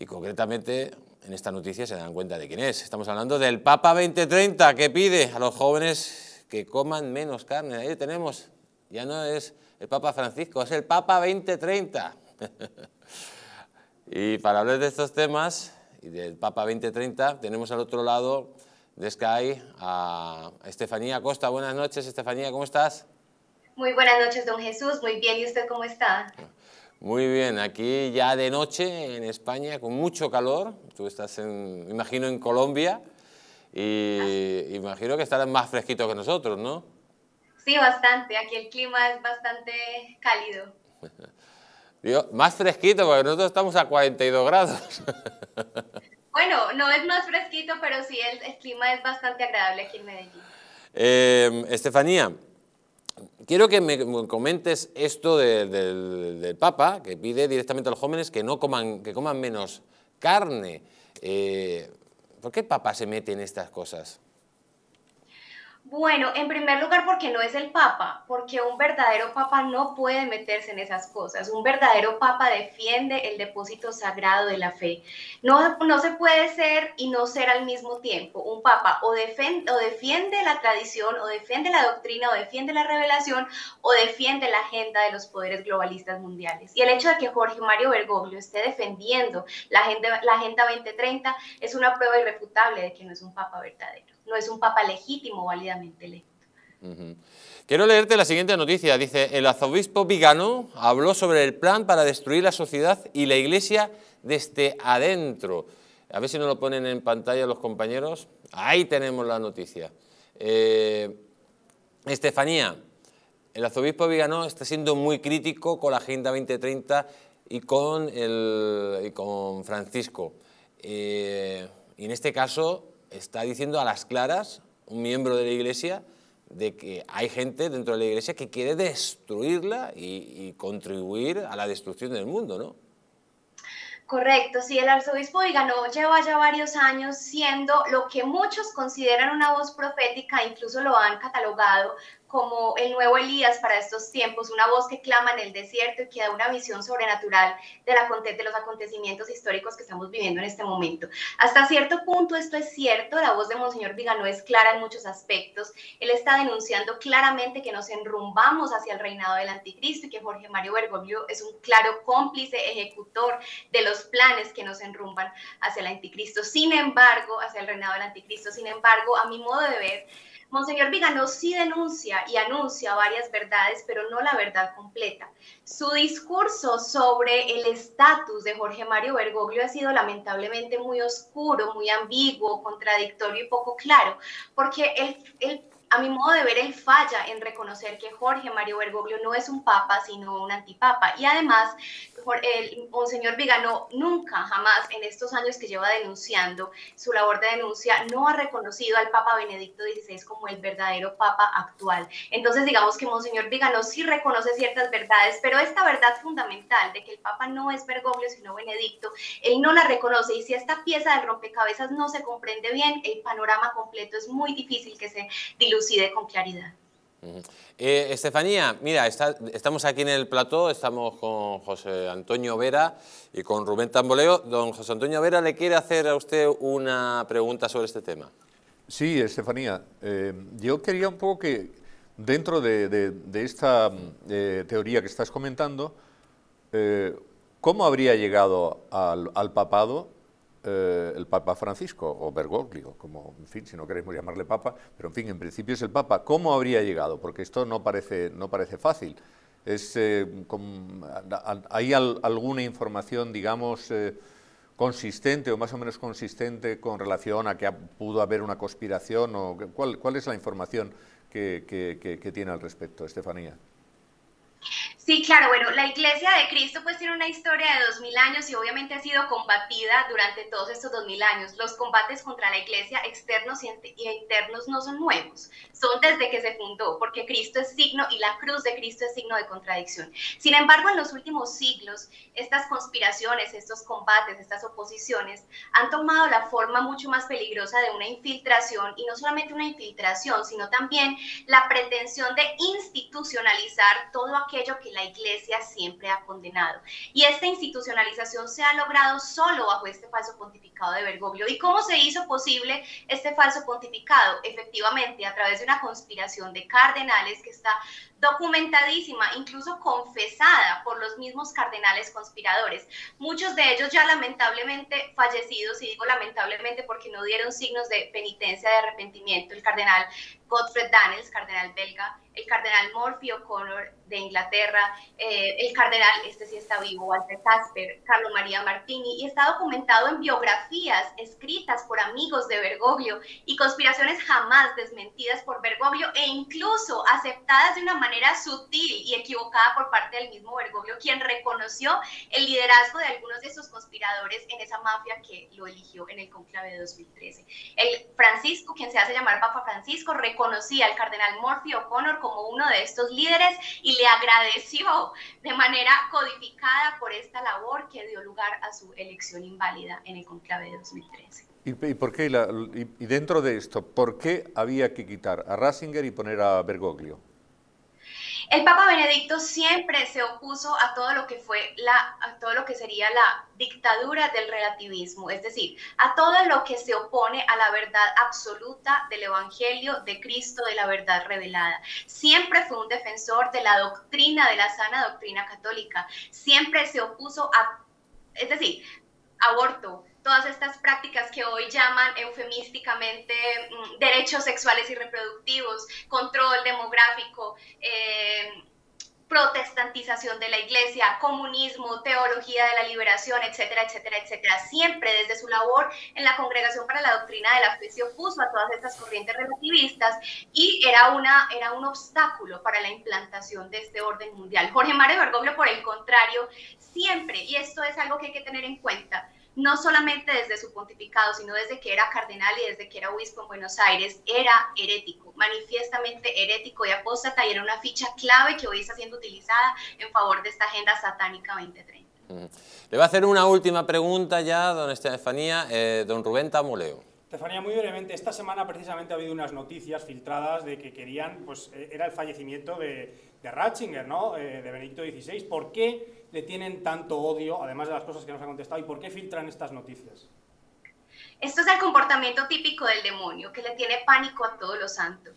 y concretamente en esta noticia se dan cuenta de quién es. Estamos hablando del Papa 2030 que pide a los jóvenes que coman menos carne. Ahí tenemos, ya no es el Papa Francisco, es el Papa 2030. y para hablar de estos temas y del Papa 2030 tenemos al otro lado de Sky a Estefanía Costa. Buenas noches, Estefanía, ¿cómo estás? Muy buenas noches, don Jesús. Muy bien, ¿y usted cómo está? Muy bien, aquí ya de noche en España con mucho calor. Tú estás, en, imagino, en Colombia y imagino que estarás más fresquito que nosotros, ¿no? Sí, bastante. Aquí el clima es bastante cálido. Digo, más fresquito porque nosotros estamos a 42 grados. Bueno, no es más fresquito, pero sí el, clima es bastante agradable aquí en Medellín. Eh, Estefanía, quiero que me comentes esto del, Papa, que pide directamente a los jóvenes que, no coman, que coman menos carne. Eh, ¿Por qué el Papa se mete en estas cosas? Bueno, en primer lugar porque no es el Papa, porque un verdadero Papa no puede meterse en esas cosas. Un verdadero Papa defiende el depósito sagrado de la fe. No, no se puede ser y no ser al mismo tiempo. Un Papa o, defiende, la tradición, o defiende la doctrina, o defiende la revelación, o defiende la agenda de los poderes globalistas mundiales. Y el hecho de que Jorge Mario Bergoglio esté defendiendo la Agenda, la agenda 2030 es una prueba irrefutable de que no es un Papa verdadero no es un papa legítimo, válidamente electo. Quiero leerte la siguiente noticia. Dice, el arzobispo Vigano habló sobre el plan para destruir la sociedad y la iglesia desde adentro. A ver si nos lo ponen en pantalla los compañeros. Ahí tenemos la noticia. Eh, Estefanía, el arzobispo Vigano está siendo muy crítico con la Agenda 2030 y con, el, con Francisco. Eh, y en este caso, está diciendo a las claras, un miembro de la Iglesia, de que hay gente dentro de la Iglesia que quiere destruirla y, contribuir a la destrucción del mundo, ¿no? Correcto, sí, el arzobispo Vigano lleva ya varios años siendo lo que muchos consideran una voz profética, incluso lo han catalogado como el nuevo Elías para estos tiempos, una voz que clama en el desierto y que da una visión sobrenatural de, la, de los acontecimientos históricos que estamos viviendo en este momento. Hasta cierto punto esto es cierto, la voz de Monseñor Vigano es clara en muchos aspectos. Él está denunciando claramente que nos enrumbamos hacia el reinado del anticristo y que Jorge Mario Bergoglio es un claro cómplice, ejecutor de los planes que nos enrumban hacia el anticristo. Sin embargo, hacia el reinado del anticristo, sin embargo, a mi modo de ver, Monseñor Vigano sí denuncia y anuncia varias verdades, pero no la verdad completa. Su discurso sobre el estatus de Jorge Mario Bergoglio ha sido lamentablemente muy oscuro, muy ambiguo, contradictorio y poco claro, porque él, a mi modo de ver, él falla en reconocer que Jorge Mario Bergoglio no es un papa, sino un antipapa. Y además, el Monseñor Vigano nunca, jamás, en estos años que lleva denunciando su labor de denuncia, no ha reconocido al Papa Benedicto XVI como el verdadero Papa actual. Entonces, digamos que Monseñor Vigano sí reconoce ciertas verdades, pero esta verdad fundamental de que el Papa no es Bergoglio, sino Benedicto, él no la reconoce. Y si esta pieza del rompecabezas no se comprende bien, el panorama completo es muy difícil que se dilucide con claridad. Eh, Estefanía, mira, estamos aquí en el plató, estamos con José Antonio Vera y con Rubén Tamboleo. Don José Antonio Vera, ¿le quiere hacer a usted una pregunta sobre este tema? Sí, Estefanía, eh, yo quería un poco que dentro de, esta eh, teoría que estás comentando, ¿cómo habría llegado al papado eh, el Papa Francisco, o Bergoglio, como, en fin, si no queremos llamarle Papa, pero en fin, en principio es el Papa. ¿Cómo habría llegado? Porque esto no parece, no parece fácil. Es, eh, ¿Hay alguna información, digamos, eh, consistente o más o menos consistente con relación a que pudo haber una conspiración? O, ¿cuál, ¿Cuál es la información que, que tiene al respecto, Estefanía? Sí, claro, bueno, la Iglesia de Cristo pues tiene una historia de dos mil años y obviamente ha sido combatida durante todos estos dos mil años. Los combates contra la Iglesia externos y internos no son nuevos, son desde que se fundó, porque Cristo es signo y la cruz de Cristo es signo de contradicción. Sin embargo, en los últimos siglos, estas conspiraciones, estos combates, estas oposiciones han tomado la forma mucho más peligrosa de una infiltración y no solamente una infiltración, sino también la pretensión de institucionalizar todo aquello que la la Iglesia siempre ha condenado. Y esta institucionalización se ha logrado solo bajo este falso pontificado de Bergoglio. ¿Y cómo se hizo posible este falso pontificado? Efectivamente, a través de una conspiración de cardenales que está documentadísima, incluso confesada por los mismos cardenales conspiradores. Muchos de ellos ya lamentablemente fallecidos, y digo lamentablemente porque no dieron signos de penitencia, de arrepentimiento. El cardenal Godfred Daniels, cardenal belga, el cardenal Morphy O'Connor de Inglaterra, eh, el cardenal, este sí está vivo, Walter Casper, Carlo María Martini, y está documentado en biografías escritas por amigos de Bergoglio y conspiraciones jamás desmentidas por Bergoglio e incluso aceptadas de una manera sutil y equivocada por parte del mismo Bergoglio, quien reconoció el liderazgo de algunos de esos conspiradores en esa mafia que lo eligió en el conclave de 2013. El Francisco, quien se hace llamar Papa Francisco, reconocía al cardenal Morphy O'Connor como uno de estos líderes y le agradeció de manera codificada por esta labor que dio lugar a su elección inválida en el conclave de 2013. ¿Y, por qué y, dentro de esto, por qué había que quitar a Ratzinger y poner a Bergoglio? El Papa Benedicto siempre se opuso a todo lo que fue la, todo lo que sería la dictadura del relativismo, es decir, a todo lo que se opone a la verdad absoluta del Evangelio de Cristo, de la verdad revelada. Siempre fue un defensor de la doctrina, de la sana doctrina católica. Siempre se opuso a, es decir, aborto, todas estas prácticas que hoy llaman eufemísticamente mm, derechos sexuales y reproductivos, control demográfico, eh, protestantización de la iglesia, comunismo, teología de la liberación, etcétera, etcétera, etcétera. Siempre desde su labor en la Congregación para la Doctrina de la Fe se opuso a todas estas corrientes relativistas y era, una, era un obstáculo para la implantación de este orden mundial. Jorge Mario Bergoglio, por el contrario, siempre, y esto es algo que hay que tener en cuenta, no solamente desde su pontificado, sino desde que era cardenal y desde que era obispo en Buenos Aires, era herético, manifiestamente herético y apóstata, y era una ficha clave que hoy está siendo utilizada en favor de esta agenda satánica 2030. Le voy a hacer una última pregunta ya, don Estefanía, eh, don Rubén Tamuleo. Estefanía, muy brevemente, esta semana precisamente ha habido unas noticias filtradas de que querían, pues eh, era el fallecimiento de, de Ratzinger, ¿no? Eh, de Benedicto XVI. ¿Por qué le tienen tanto odio, además de las cosas que nos ha contestado, y por qué filtran estas noticias? Esto es el comportamiento típico del demonio, que le tiene pánico a todo lo santo.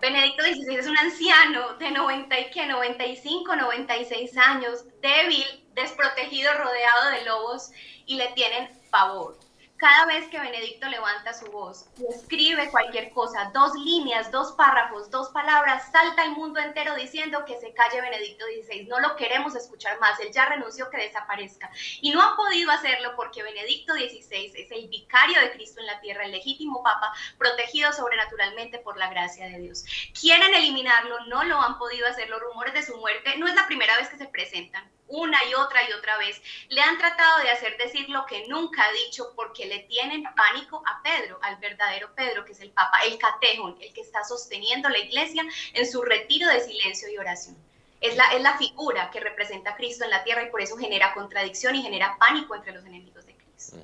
Benedicto XVI es un anciano de 90 y 95, 96 años, débil, desprotegido, rodeado de lobos, y le tienen pavor cada vez que Benedicto levanta su voz y escribe cualquier cosa, dos líneas, dos párrafos, dos palabras, salta el mundo entero diciendo que se calle Benedicto XVI. No lo queremos escuchar más. Él ya renunció que desaparezca. Y no han podido hacerlo porque Benedicto XVI es el vicario de Cristo en la tierra, el legítimo papa, protegido sobrenaturalmente por la gracia de Dios. Quieren eliminarlo, no lo han podido hacer. Los rumores de su muerte no es la primera vez que se presentan una y otra y otra vez. Le han tratado de hacer decir lo que nunca ha dicho porque le tienen pánico a Pedro, al verdadero Pedro, que es el Papa, el catejón, el que está sosteniendo la iglesia en su retiro de silencio y oración. Es la, es la figura que representa a Cristo en la tierra y por eso genera contradicción y genera pánico entre los enemigos de Cristo.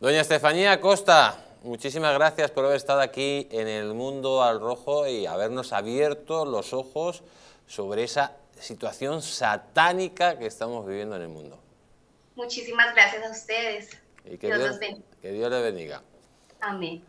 Doña Estefanía Costa, muchísimas gracias por haber estado aquí en el mundo al rojo y habernos abierto los ojos sobre esa situación satánica que estamos viviendo en el mundo. Muchísimas gracias a ustedes. que Dios, Dios, que Dios les bendiga. Amén.